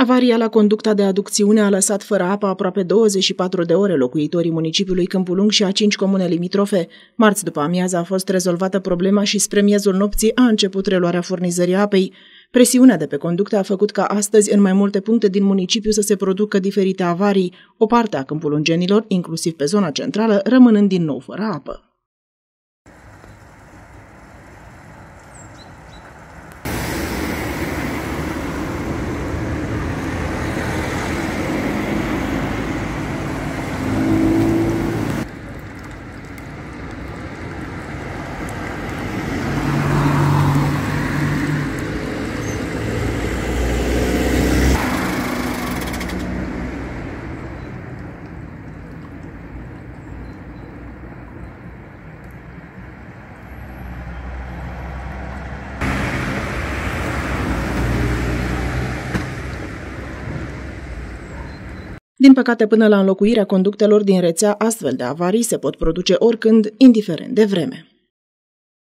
Avaria la conducta de aducțiune a lăsat fără apă aproape 24 de ore locuitorii municipiului Câmpulung și a cinci comune limitrofe. Marți după amiază a fost rezolvată problema și spre miezul nopții a început reluarea furnizării apei. Presiunea de pe conducte a făcut ca astăzi în mai multe puncte din municipiu să se producă diferite avarii, o parte a câmpulungenilor, inclusiv pe zona centrală, rămânând din nou fără apă. Din păcate, până la înlocuirea conductelor din rețea, astfel de avarii se pot produce oricând, indiferent de vreme.